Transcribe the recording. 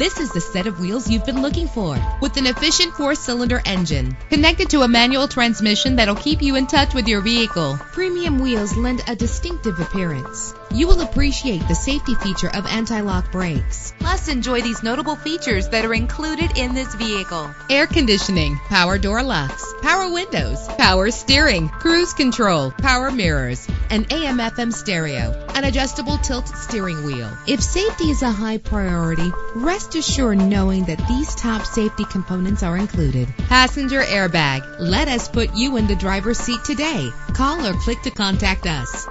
This is the set of wheels you've been looking for with an efficient four cylinder engine connected to a manual transmission that'll keep you in touch with your vehicle. Premium wheels lend a distinctive appearance. You will appreciate the safety feature of anti lock brakes. Plus, enjoy these notable features that are included in this vehicle air conditioning, power door locks, power windows, power steering, cruise control, power mirrors, an AM FM stereo, an adjustable tilt steering wheel. If safety is a high priority, rest assured knowing that these top safety components are included. Passenger airbag. Let us put you in the driver's seat today. Call or click to contact us.